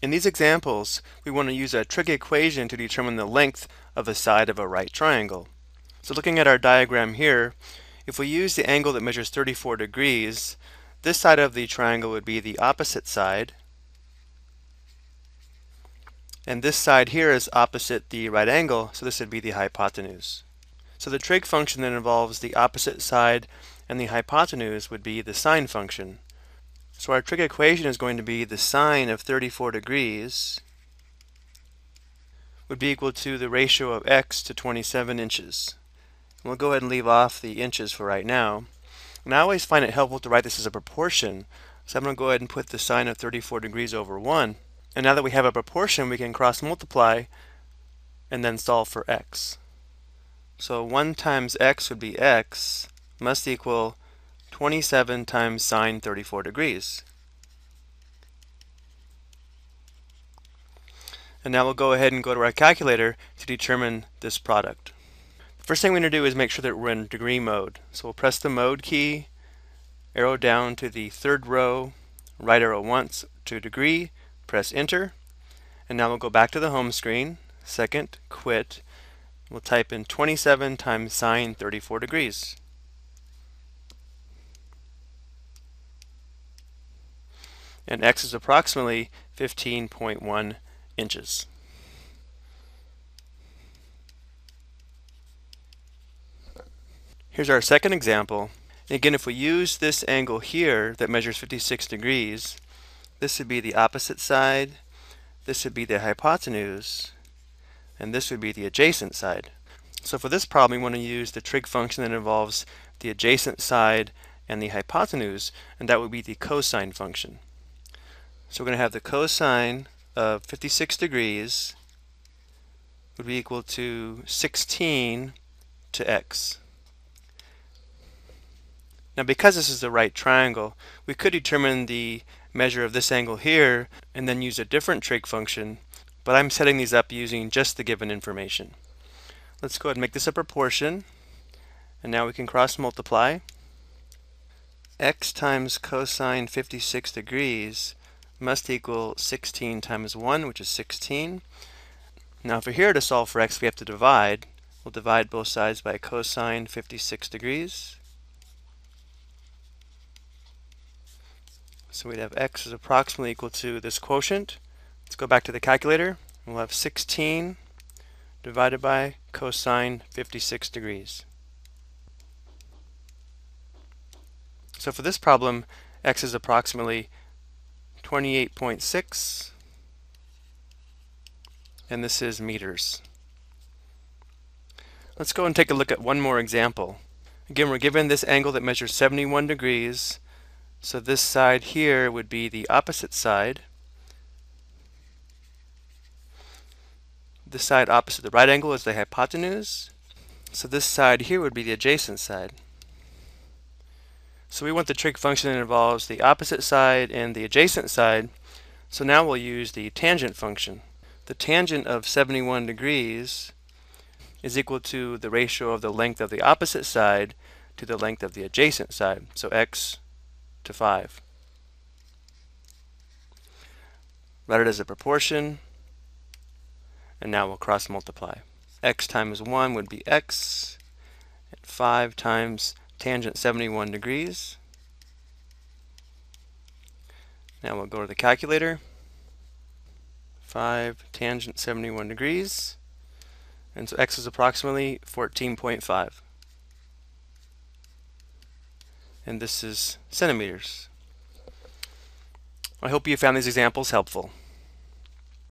In these examples, we want to use a trig equation to determine the length of the side of a right triangle. So looking at our diagram here, if we use the angle that measures 34 degrees, this side of the triangle would be the opposite side, and this side here is opposite the right angle, so this would be the hypotenuse. So the trig function that involves the opposite side and the hypotenuse would be the sine function. So our trig equation is going to be the sine of 34 degrees would be equal to the ratio of x to 27 inches. And we'll go ahead and leave off the inches for right now. And I always find it helpful to write this as a proportion. So I'm going to go ahead and put the sine of 34 degrees over 1. And now that we have a proportion, we can cross multiply and then solve for x. So 1 times x would be x must equal 27 times sine 34 degrees. And now we'll go ahead and go to our calculator to determine this product. The first thing we're going to do is make sure that we're in degree mode. So we'll press the mode key, arrow down to the third row, right arrow once to degree, press enter, and now we'll go back to the home screen, second, quit, we'll type in 27 times sine 34 degrees. And x is approximately 15.1 inches. Here's our second example. again, if we use this angle here that measures 56 degrees, this would be the opposite side, this would be the hypotenuse, and this would be the adjacent side. So for this problem, we want to use the trig function that involves the adjacent side and the hypotenuse, and that would be the cosine function. So we're going to have the cosine of 56 degrees would be equal to 16 to x. Now because this is the right triangle, we could determine the measure of this angle here and then use a different trig function, but I'm setting these up using just the given information. Let's go ahead and make this a proportion, and now we can cross multiply. x times cosine 56 degrees must equal 16 times 1, which is 16. Now if we're here to solve for x, we have to divide. We'll divide both sides by cosine 56 degrees. So we'd have x is approximately equal to this quotient. Let's go back to the calculator. We'll have 16 divided by cosine 56 degrees. So for this problem, x is approximately 28.6 and this is meters. Let's go and take a look at one more example. Again, we're given this angle that measures 71 degrees. So this side here would be the opposite side. The side opposite the right angle is the hypotenuse. So this side here would be the adjacent side. So we want the trig function that involves the opposite side and the adjacent side. So now we'll use the tangent function. The tangent of 71 degrees is equal to the ratio of the length of the opposite side to the length of the adjacent side. So x to 5. Write it as a proportion. And now we'll cross multiply. x times 1 would be x. And 5 times tangent 71 degrees. Now we'll go to the calculator. 5 tangent 71 degrees. And so x is approximately 14.5. And this is centimeters. I hope you found these examples helpful.